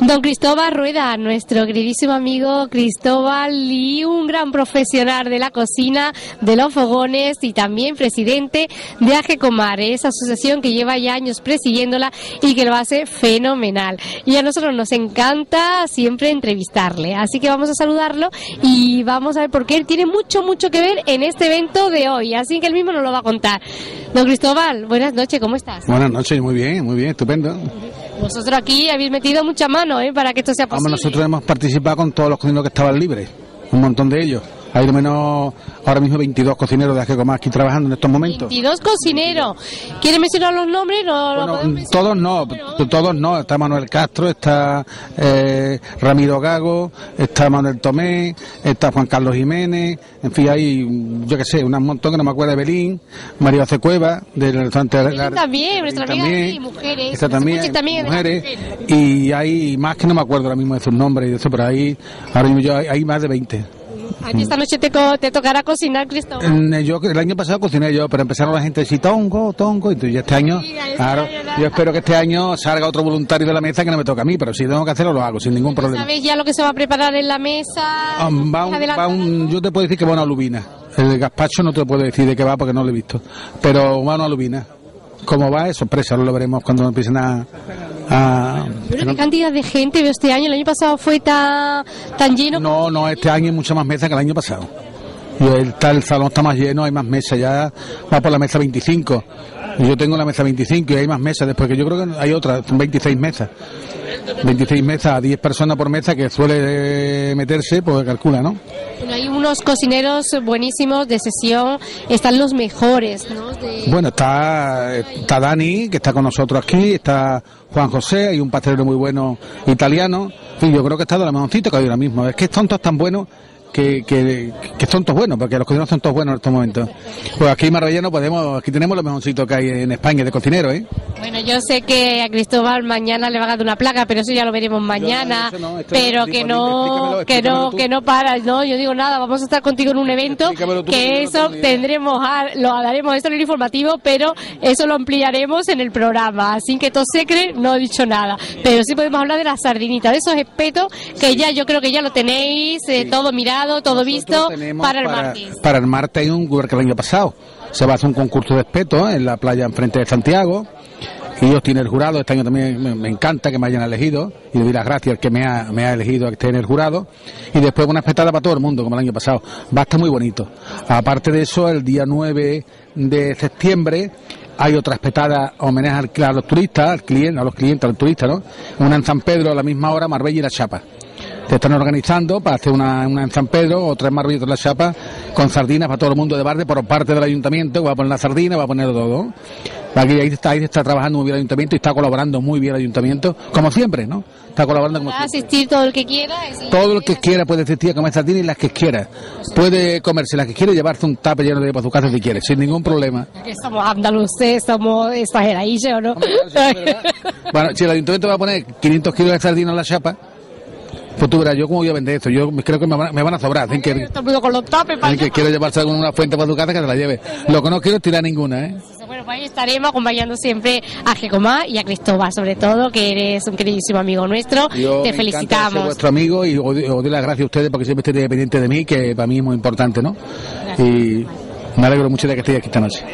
Don Cristóbal Rueda, nuestro queridísimo amigo Cristóbal y un gran profesional de la cocina, de los fogones y también presidente de Ajecomar, esa asociación que lleva ya años presidiéndola y que lo hace fenomenal. Y a nosotros nos encanta siempre entrevistarle, así que vamos a saludarlo y vamos a ver por qué él tiene mucho, mucho que ver en este evento de hoy, así que él mismo nos lo va a contar. Don Cristóbal, buenas noches, ¿cómo estás? Buenas noches, muy bien, muy bien, estupendo. Vosotros aquí habéis metido mucha mano ¿eh? para que esto sea posible. Vamos, nosotros hemos participado con todos los cocineros que estaban libres, un montón de ellos. Hay al menos ahora mismo 22 cocineros de Ajecomar aquí trabajando en estos momentos. 22 cocineros. ¿Quiere mencionar los nombres? No, Bueno, todos no, todos no. Está Manuel Castro, está eh, Ramiro Gago, está Manuel Tomé, está Juan Carlos Jiménez, en fin, hay, yo qué sé, un montón que no me acuerdo de Belín, María José Cueva, del restaurante... Belín también, nuestra amiga también, aquí, mujeres. Está también, mujeres, mujeres. y hay más que no me acuerdo ahora mismo de sus nombres y de eso, pero ahí, ahora mismo yo, hay, hay más de 20. A ti esta noche te, co- te tocará cocinar, Cristóbal. En- Yo el año pasado cociné yo, pero empezaron la gente a decir tongo, tongo, y ya este año, Sí, ya, claro, yo espero que este año salga otro voluntario de la mesa que no me toque a mí, pero si tengo que hacerlo lo hago sin ningún problema. ¿Sabes ya lo que se va a preparar en la mesa? Ah, va un- va un- yo te puedo decir que va una lubina. El gazpacho no te puedo decir de qué va porque no lo he visto, pero va una lubina. ¿Cómo va? Es sorpresa, lo veremos cuando empiecen a... a- Pero qué cantidad de gente veo este año. El año pasado fue tan, tan lleno. No, no, este año hay mucha más mesas que el año pasado. Y el, el salón está más lleno, hay más mesas, ya va por la mesa 25. Y yo tengo la mesa 25 y hay más mesas después, que yo creo que hay otras, son 26 mesas. 26 mesas, a 10 personas por mesa, que suele meterse, pues calcula, ¿no? Bueno, hay unos cocineros buenísimos de sesión. Están los mejores, ¿no? De- Bueno, está, está Dani, que está con nosotros aquí, está Juan José, hay un pastelero muy bueno italiano. En fin, yo creo que está de los mejorcitos que hay ahora mismo. Es que son todos tan buenos que, que, que son todos buenos, porque los cocineros son todos buenos en estos momentos. Pues aquí en Marbella podemos, aquí tenemos los mejorcitos que hay en España de cocineros, ¿eh? Bueno, yo sé que a Cristóbal mañana le van a dar una placa, pero eso ya lo veremos mañana. no, pero que no, que no, que no para. No, yo digo nada. Vamos a estar contigo en un evento tú, que eso tendremos, a- lo haremos esto en el informativo, pero eso lo ampliaremos en el programa. Así que Tosecre no he dicho nada, pero sí podemos hablar de las sardinitas, de esos espetos que ya yo creo que ya lo tenéis eh, todo mirado, todo visto Nosotros para el martes. Para el martes hay un lugar que el año pasado. Se va a hacer un concurso de espeto en la playa enfrente de Santiago. Y ellos tienen el jurado. Este año también me, encanta que me hayan elegido. Y le doy las gracias al que me ha, elegido a que esté en el jurado. Y después una espetada para todo el mundo, como el año pasado. Va a estar muy bonito. Aparte de eso, el día 9 de septiembre hay otra espetada homenaje a los turistas, al cliente, a los clientes, a los turistas, ¿no? Una en San Pedro a la misma hora, Marbella y La Chapa se están organizando para hacer una, una en San Pedro, otra en Marbella, otra en La Chapa, con sardinas para todo el mundo de Barde por parte del ayuntamiento, va a poner la sardina, va a poner todo. Aquí ahí está, ahí está trabajando muy bien el ayuntamiento y está colaborando muy bien el ayuntamiento, como siempre, ¿no? Está colaborando como Va a siempre. asistir todo el que quiera. Todo el que quiera puede asistir a comer sardinas y las que quiera. Puede comerse las que quiere y llevarse un tape lleno de para su casa si quiere, sin ningún problema. Que somos andaluces, somos exageradillos, ¿o ¿no? Bueno, si el ayuntamiento va a poner 500 kilos de sardinas en la chapa, pues tú verás, yo cómo voy a vender esto. Yo creo que me van, a- me van a sobrar. así que, con los para que allá. quiere llevarse alguna fuente para su casa, que se la lleve. Lo que no quiero es tirar ninguna, ¿eh? Bueno, pues ahí estaremos acompañando siempre a Jecomá y a Cristóbal, sobre todo, que eres un queridísimo amigo nuestro. Yo Te me encanta ser felicitamos. vuestro amigo y os, os doy las gracias a ustedes porque siempre estéis pendientes de mí, que para mí es muy importante, ¿no? Y me alegro mucho de que estéis aquí esta noche.